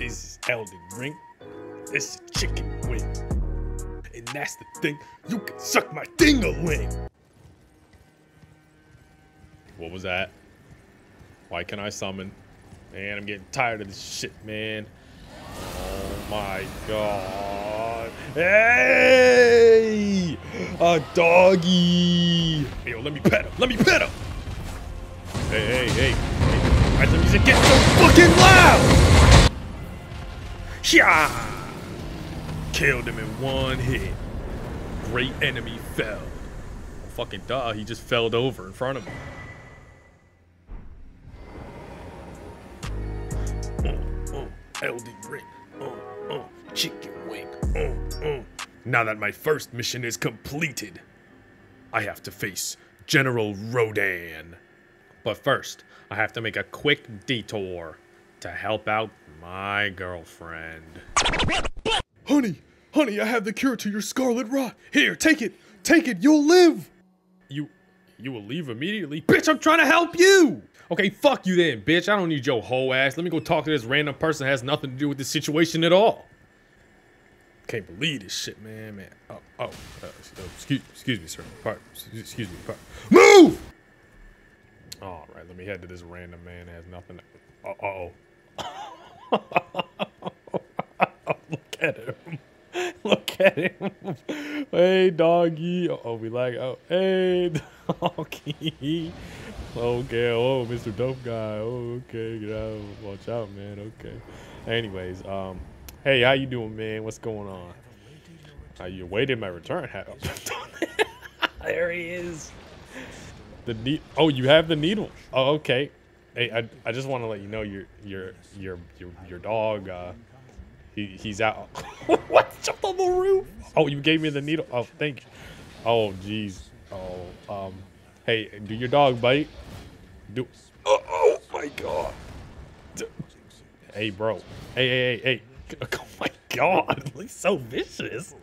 Is Elden Ring. This is chicken wing. And that's the thing. You can suck my ding-a-ling. What was that? Why can I summon? Man, I'm getting tired of this shit, man. Oh my god. Hey! A doggy! Yo, let me pet him. Let me pet him! Hey, hey, hey. hey. Does the music get so fucking loud? Killed him in one hit. Great enemy fell. Fucking duh, he just felled over in front of me. Uh, Elden Ring. Uh, uh, chicken wing. Uh, uh. Now that my first mission is completed, I have to face General Radahn. But first, I have to make a quick detour to help out my girlfriend. Honey, honey, I have the cure to your scarlet rot. Here, take it. Take it. You'll live. You you will leave immediately? Bitch, I'm trying to help you. Okay, fuck you then, bitch. I don't need your whole ass. Let me go talk to this random person that has nothing to do with this situation at all. Can't believe this shit, man, man. Oh, oh, uh, excuse, excuse me, sir. Pardon, excuse me, pardon. Move! All right, let me head to this random man that has nothing. To, uh oh. Look at him. Look at him. Hey, doggy. Oh, we like. Oh, hey, doggy. Okay. Oh, Mr. Dope Guy. Oh, okay. Get out. Watch out, man. Okay. Anyways, um, hey, how you doing, man? What's going on? Are you waiting my return? there he is. The. Oh, you have the needle. Oh, okay. Hey, I, I just want to let you know your your your your your dog. Uh, he he's out. what? Jumped on the roof. Oh, you gave me the needle. Oh, thank you. Oh, jeez. Oh, um. Hey, do your dog bite? Do. Oh, oh my god. D hey, bro. Hey, hey, hey, hey. Oh my god. He's so vicious.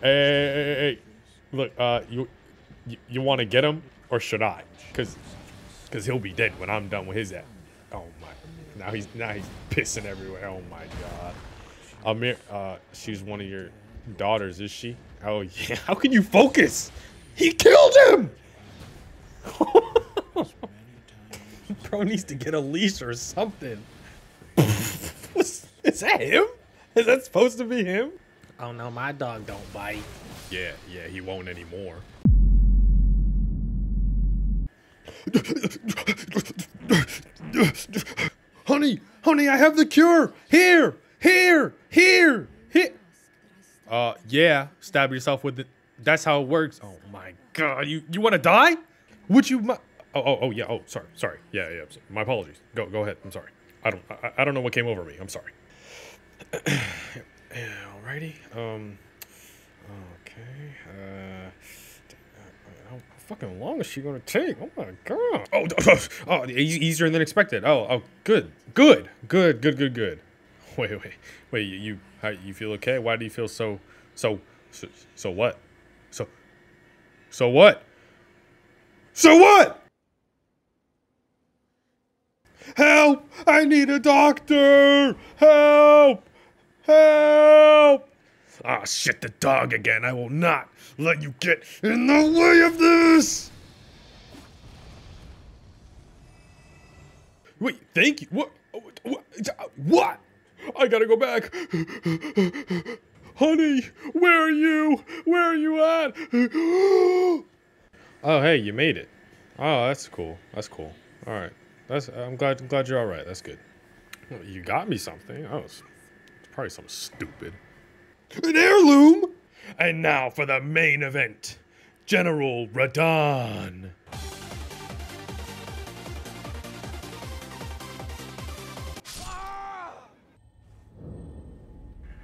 Hey, hey, hey, hey. Look, uh, you you, you want to get him or should I? Cause, cause he'll be dead when I'm done with his ass. Oh my! Now he's now he's pissing everywhere. Oh my god. Amir, uh, she's one of your daughters, is she? Oh yeah. How can you focus? He killed him. Bro needs to get a leash or something. is that him? Is that supposed to be him? Oh no, my dog don't bite. Yeah, yeah, he won't anymore. Honey, honey, I have the cure. Here, here, here, here. Uh, yeah. Stab yourself with it. That's how it works. Oh my god, you you want to die? Would you? Oh, oh, oh, yeah. Oh, sorry, sorry. Yeah, yeah. My apologies. Go, go ahead. I'm sorry. I don't, I, I don't know what came over me. I'm sorry. Alrighty. Um. Okay. Uh fucking long is she gonna take? Oh my god. Oh, oh, oh, easier than expected. Oh, oh, good, good, good, good, good, good. Wait, wait, wait. You, you, how, you feel okay? Why do you feel so, so, so, so what? So, so what? So what? Help! I need a doctor! Help! Help! Ah, oh, shit, the dog again. I will not let you get in the way of this! Wait, thank you. What? What? What? I gotta go back. Honey, where are you? Where are you at? oh, hey, you made it. Oh, that's cool. That's cool. All right. That's. I'm glad. I'm glad you're all right. That's good. Well, you got me something. Oh, it's, probably something stupid. An heirloom. And now for the main event General Radahn.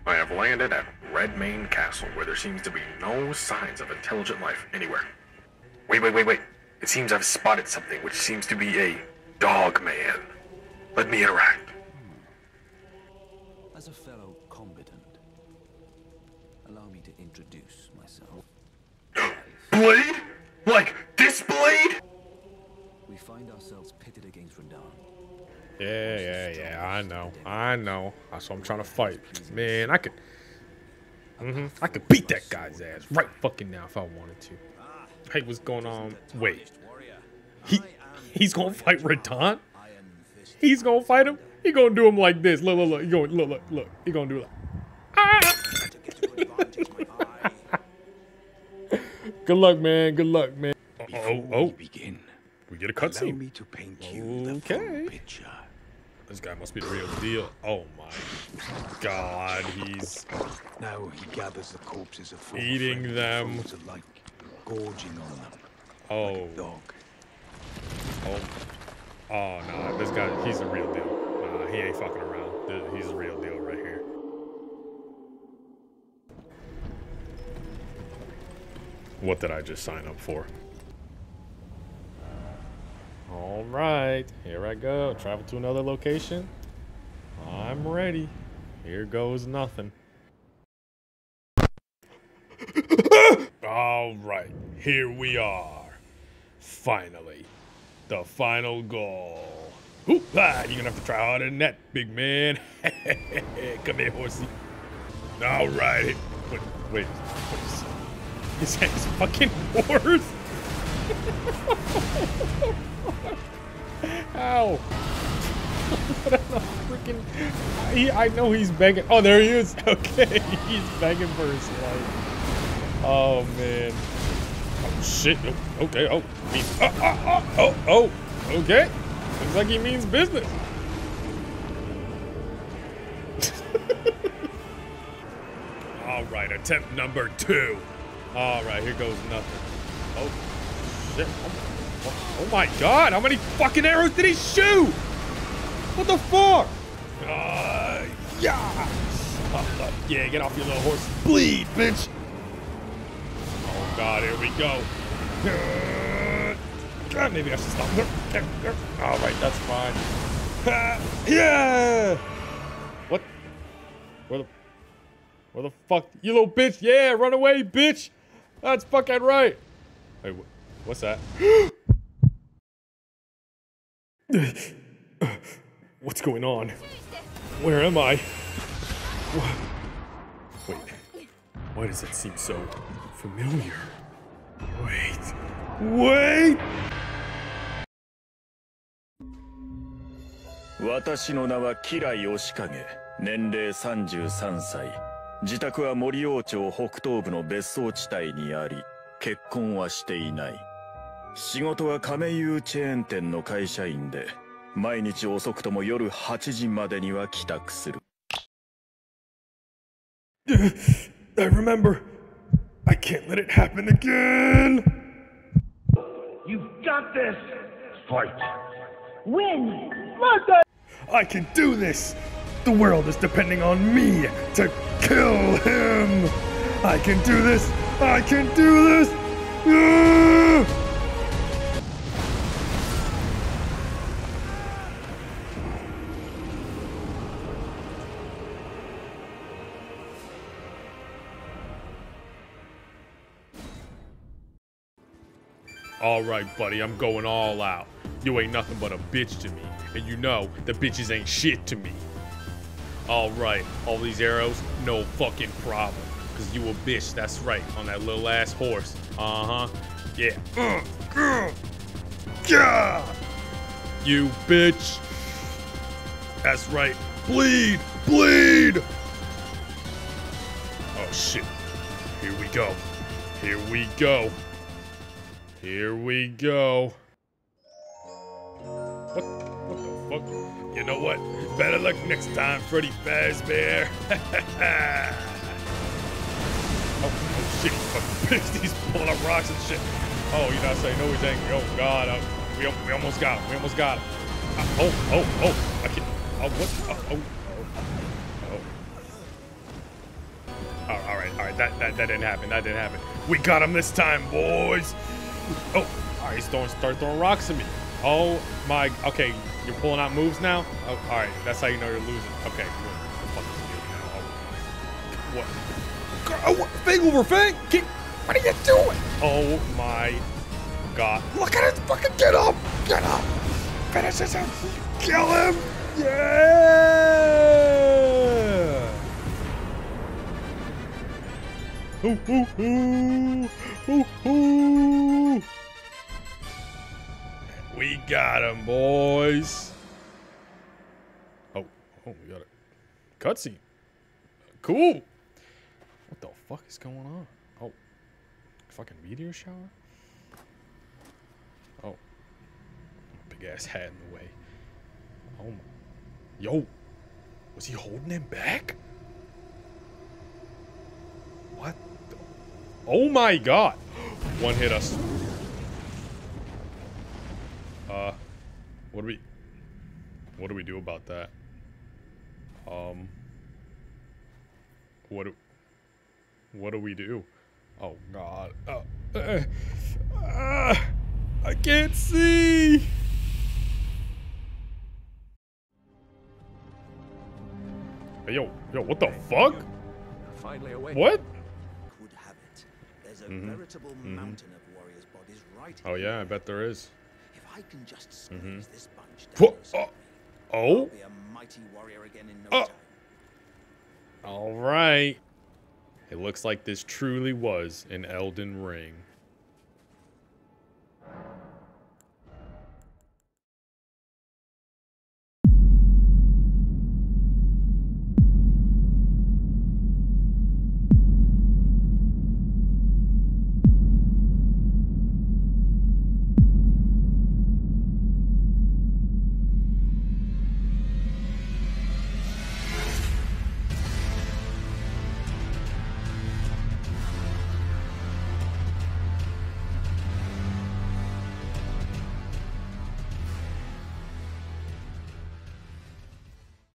I have landed at Redmane Castle, where there seems to be no signs of intelligent life anywhere. Wait, wait, wait, wait. It seems I've spotted something which seems to be a dog man. Let me interact. As a fellow blade? Like this blade? We find ourselves pitted against Radahn. Yeah, yeah, yeah. I know. I know. That's what I'm trying to fight. Man, I could. Mm -hmm, I could beat that guy's ass right fucking now if I wanted to. Hey, what's going on? Wait. He he's gonna fight Radahn? He's gonna fight him? He gonna do him like this. Look, look, look. He going look, look, look. He gonna do it. Ah! Good luck, man. Good luck, man. Oh, oh. We begin. We get a Allow cutscene. me to paint you Okay. full picture. This guy must be the real deal. Oh my god, he's Now he gathers the corpses of former Eating them. and alike, gorging on them oh like a oh. dog. oh oh nah. This guy, he's the real deal. Nah, he ain't fucking around. Th- He's the real deal right here. What did I just sign up for? All right, here I go. Travel to another location. I'm ready. Here goes nothing. All right, here we are. Finally, the final goal. Oop, ah, you're gonna have to try harder than that, big man. Come here, horsey. All right. Wait, wait. What is, that his fucking horse? Ow. freaking. I know he's begging. Oh, there he is. Okay, he's begging for his life. Oh man. Oh shit. Oh, okay. Oh. Oh, oh, oh, oh, oh. Okay. Looks like he means business. All right, attempt number two. All right, here goes nothing. Oh shit. Oh, my god, how many fucking arrows did he shoot? What the fuck? Uh, yeah. Yeah, get off your little horse. Bleed, bitch. Oh god, here we go. God, maybe I should stop. All right, that's fine. Yeah. What? Where the? Where the fuck? You little bitch! Yeah, run away, bitch! That's fucking right. Wait, wh- what's that? What's going on? Where am I? Wha- Wait, why does that seem so familiar? Wait, wait! 私の名は吉良義景年齢33歳 自宅は森王町北東部の別荘地帯にあり結婚はしていない仕事は亀有チェーン店の会社員で毎日遅くとも夜8時までには帰宅する I remember. I can't let it happen again. You've got this! Fight! Win! I can do this. The world is depending on me to kill him. I can do this. I can do this. All right, buddy, I'm going all out. You ain't nothing but a bitch to me, and you know the bitches ain't shit to me. All right, all these arrows, no fucking problem. Cause you a bitch, that's right, on that little ass horse. Uh-huh, yeah. Yeah. You bitch. That's right, bleed, bleed. Oh shit, here we go, here we go. Here we go. What, what the fuck? You know what? Better luck next time, Freddy Fazbear. oh, oh shit, he's fucking pissed. He's pulling up rocks and shit. Oh, you're not saying no, he's angry. Oh god, uh, we, we almost got him. We almost got him. Uh, oh, oh, oh, I can't. Oh, what? Oh, oh, oh. oh. Oh, all right, all right. That, that that didn't happen. That didn't happen. We got him this time, boys. Oh, all right. He's throwing, start throwing rocks at me. Oh my. Okay, you're pulling out moves now. Oh, all right. That's how you know you're losing. Okay. What the fuck is he doing now? Oh, what? Oh, what? Fang over fang. Keep, what are you doing? Oh my god. Look at it! Fucking get up! Get up! Finishes him! Kill him! Yeah! Ooh, ooh, ooh, ooh, ooh. Got him, boys. Oh, oh, we got a cutscene. Cool. What the fuck is going on? Oh, fucking meteor shower? Oh, big ass hat in the way. Oh my. Yo, was he holding him back? What? The? Oh my god. One hit us. Uh, what do we, what do we do about that? Um, what do, what do we do? Oh god. Oh, uh, uh, I can't see. Hey, yo, yo, what the fuck? Finally awake. What? could have it. There's a Mhm. veritable Mhm. mountain of warriors' bodies right Oh yeah, I bet there is. I can just squeeze Mhm. this bunch down inside oh, oh, I'll be a mighty warrior again in no Oh. time. all right. It looks like this truly was an Elden Ring.